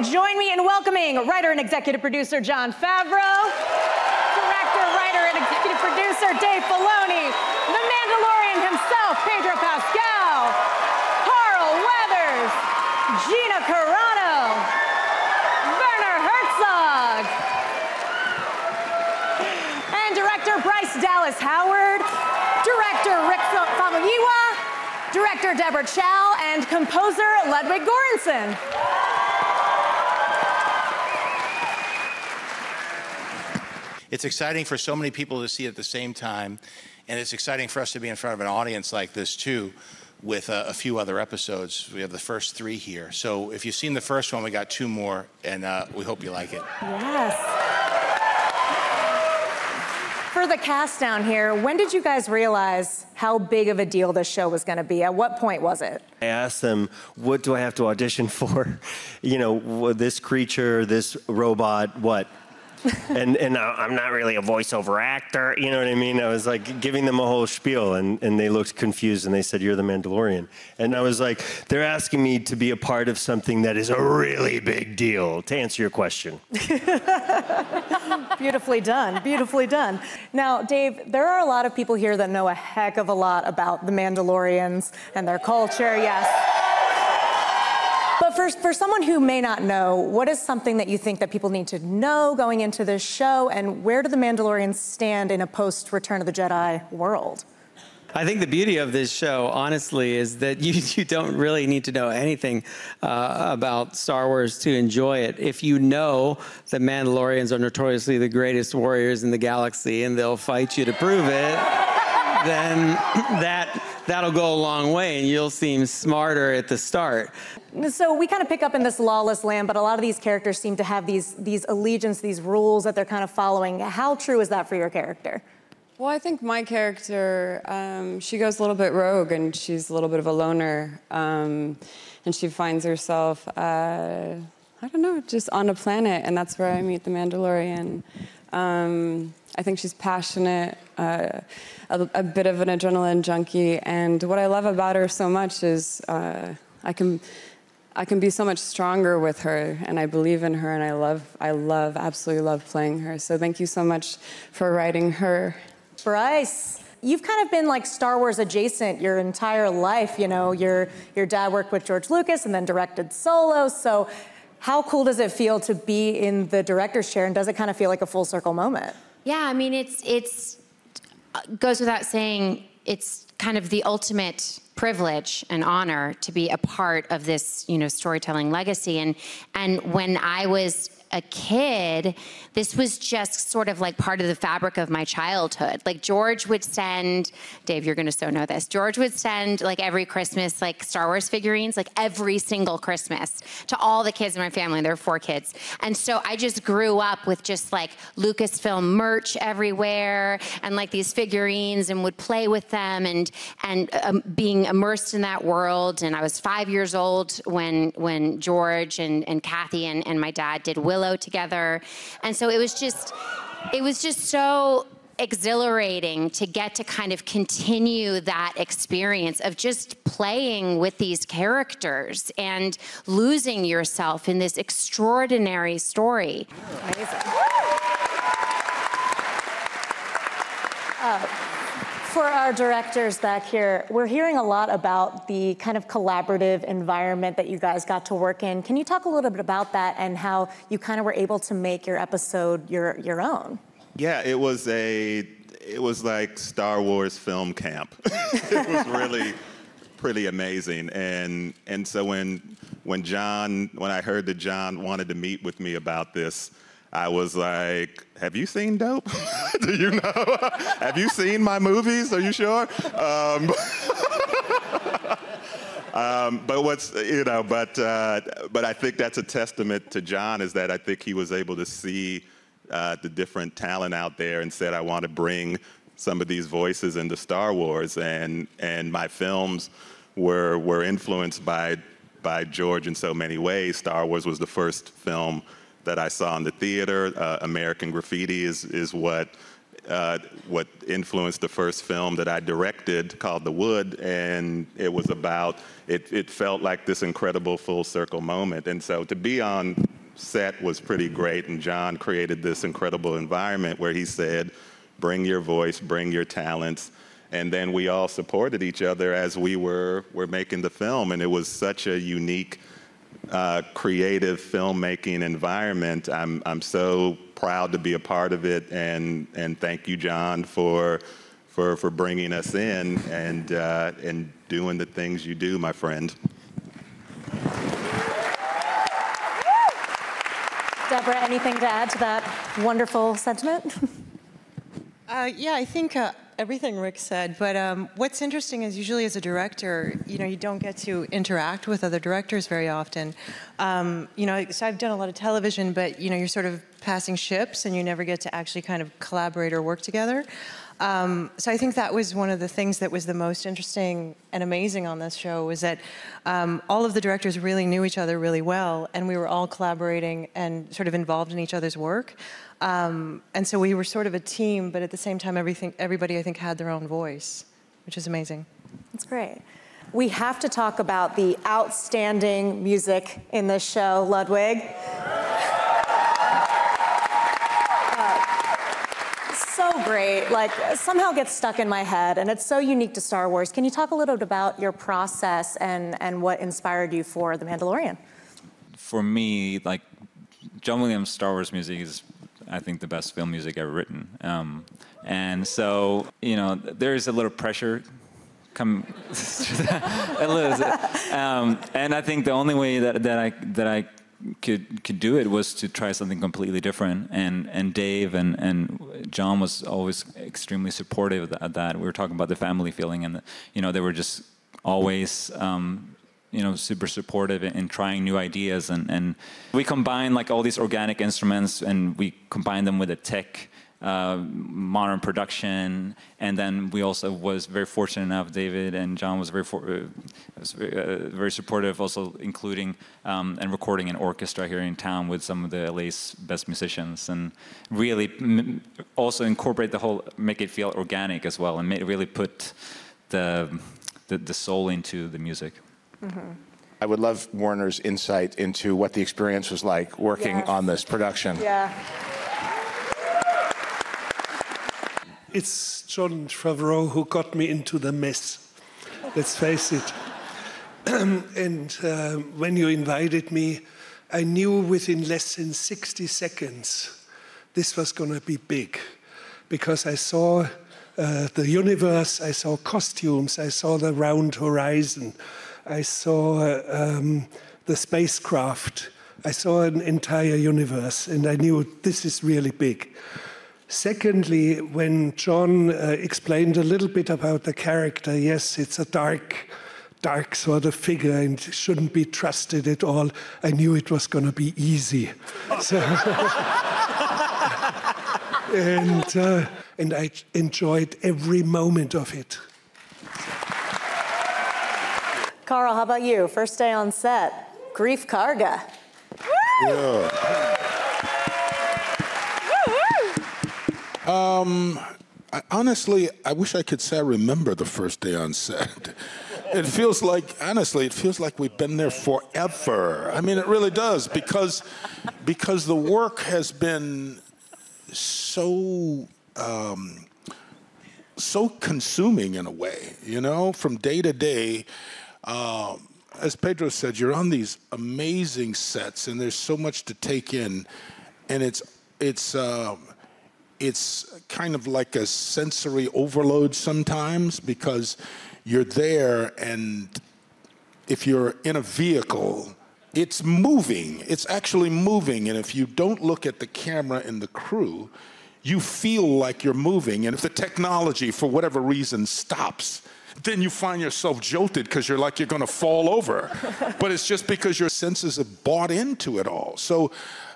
join me in welcoming writer and executive producer Jon Favreau, director, writer, and executive producer Dave Filoni, the Mandalorian himself, Pedro Pascal, Carl Weathers, Gina Carano, Werner Herzog, and director Bryce Dallas Howard, director Rick Famuyiwa, director Deborah Chow, and composer Ludwig Göransson. It's exciting for so many people to see it at the same time, and it's exciting for us to be in front of an audience like this too, with uh, a few other episodes. We have the first three here. So if you've seen the first one, we got two more, and uh, we hope you like it. Yes. For the cast down here, when did you guys realize how big of a deal this show was going to be? At what point was it? I asked them, what do I have to audition for? You know, this creature, this robot, what? and and I'm not really a voiceover actor, you know what I mean? I was like giving them a whole spiel, and, and they looked confused, and they said, "You're the Mandalorian," and I was like, "They're asking me to be a part of something that is a really big deal." To answer your question. beautifully done, beautifully done. Now, Dave, there are a lot of people here that know a heck of a lot about the Mandalorians and their culture. Yes. For, for someone who may not know, what is something that you think that people need to know going into this show, and where do the Mandalorians stand in a post Return of the Jedi world? I think the beauty of this show, honestly, is that you, you don't really need to know anything uh, about Star Wars to enjoy it. If you know the Mandalorians are notoriously the greatest warriors in the galaxy and they'll fight you to prove it, then that that'll go a long way and you'll seem smarter at the start. So we kind of pick up in this lawless land, but a lot of these characters seem to have these these allegiance, these rules that they're kind of following. How true is that for your character? Well, I think my character, um, she goes a little bit rogue and she's a little bit of a loner. Um, and she finds herself, uh, I don't know, just on a planet, and that's where I meet the Mandalorian. Um, I think she's passionate, uh, a, a, bit of an adrenaline junkie, and what I love about her so much is uh, I can. I can be so much stronger with her, and I believe in her, and I love, I love, absolutely love playing her. So thank you so much for writing her. Bryce, you've kind of been like Star Wars adjacent your entire life. You know, your your dad worked with George Lucas and then directed Solo. So, how cool does it feel to be in the director's chair, and does it kind of feel like a full circle moment? Yeah, I mean, it's it's goes without saying. It's kind of the ultimate privilege and honor to be a part of this, you know, storytelling legacy. And and when I was a kid, this was just sort of like part of the fabric of my childhood. Like George would send, Dave, you're gonna so know this. George would send like every Christmas like Star Wars figurines, like every single Christmas to all the kids in my family. There were four kids, and so I just grew up with just like Lucasfilm merch everywhere and like these figurines, and would play with them and and um, being immersed in that world. And I was five years old when when George and and Kathy and, and my dad did Willow Together. And so it was just, it was just so exhilarating to get to kind of continue that experience of just playing with these characters and losing yourself in this extraordinary story. Amazing. Uh, for our directors back here, we're hearing a lot about the kind of collaborative environment that you guys got to work in. Can you talk a little bit about that and how you kind of were able to make your episode your your own? Yeah, it was a it was like Star Wars film camp. it was really pretty amazing. And and so when when Jon when I heard that Jon wanted to meet with me about this, I was like, "Have you seen Dope? Do you know? Have you seen my movies? Are you sure?" Um, um, but what's you know, but uh, but I think that's a testament to Jon is that I think he was able to see uh, the different talent out there and said, "I want to bring some of these voices into Star Wars," and and my films were were influenced by by George in so many ways. Star Wars was the first film that I saw in the theater. Uh, American Graffiti is, is what uh, what influenced the first film that I directed called The Wood, and it was about, it, it felt like this incredible full circle moment. And so to be on set was pretty great, and Jon created this incredible environment where he said, bring your voice, bring your talents. And then we all supported each other as we were, were making the film, and it was such a unique uh, creative filmmaking environment. I'm, I'm so proud to be a part of it, and, and thank you, Jon, for, for, for bringing us in and, uh, and doing the things you do, my friend. Deborah, anything to add to that wonderful sentiment? Uh, yeah, I think uh, everything Rick said. But um, what's interesting is usually as a director, you know, you don't get to interact with other directors very often. Um, you know, so I've done a lot of television, but you know, you're sort of passing ships, and you never get to actually kind of collaborate or work together. Um, so I think that was one of the things that was the most interesting and amazing on this show was that um, all of the directors really knew each other really well, and we were all collaborating and sort of involved in each other's work. Um, and so we were sort of a team, but at the same time, everything, everybody I think had their own voice, which is amazing. That's great. We have to talk about the outstanding music in this show, Ludwig. Like somehow gets stuck in my head, and it's so unique to Star Wars. Can you talk a little bit about your process and, and what inspired you for The Mandalorian? For me, like John Williams' Star Wars music is, I think, the best film music ever written. Um, and so, you know, there is a little pressure come um, and I think the only way that, that I that I could could do it was to try something completely different. And and Dave and and Jon was always extremely supportive of that. We were talking about the family feeling, and you know they were just always. Um, you know, super supportive in, in, trying new ideas, and, and we combine like all these organic instruments, and we combine them with a tech uh, modern production, and then we also was very fortunate enough. David and Jon was very for, uh, was very, uh, very, supportive, also including um, and recording an orchestra here in town with some of the LA's best musicians, and really also incorporate the whole, make it feel organic as well, and make, really put the, the, the soul into the music. Mm-hmm. I would love Werner's insight into what the experience was like working yes. on this production. Yeah. It's Jon Favreau who got me into the mess. Let's face it. and uh, when you invited me, I knew within less than 60 seconds this was going to be big because I saw uh, the universe, I saw costumes, I saw the round horizon, I saw um, the spacecraft, I saw an entire universe, and I knew this is really big. Secondly, when Jon uh, explained a little bit about the character, yes, it's a dark, dark sort of figure and shouldn't be trusted at all. I knew it was going to be easy. So, and, uh, and I enjoyed every moment of it. Carl, how about you? First day on set, Greef Karga. Yeah. Um, I, honestly, I wish I could say I remember the first day on set. it feels like, honestly, it feels like we've been there forever. I mean, it really does because because the work has been so um, so consuming in a way. You know, from day to day. Um, as Pedro said, you're on these amazing sets, and there's so much to take in, and it's it's. Um, it's kind of like a sensory overload sometimes because you're there and if you're in a vehicle, it's moving. It's actually moving. And if you don't look at the camera and the crew, you feel like you're moving. And if the technology, for whatever reason, stops, then you find yourself jolted because you're like you're going to fall over. but it's just because your senses have bought into it all. So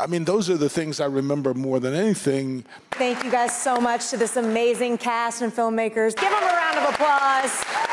I mean, those are the things I remember more than anything. Thank you guys so much to this amazing cast and filmmakers. Give them a round of applause.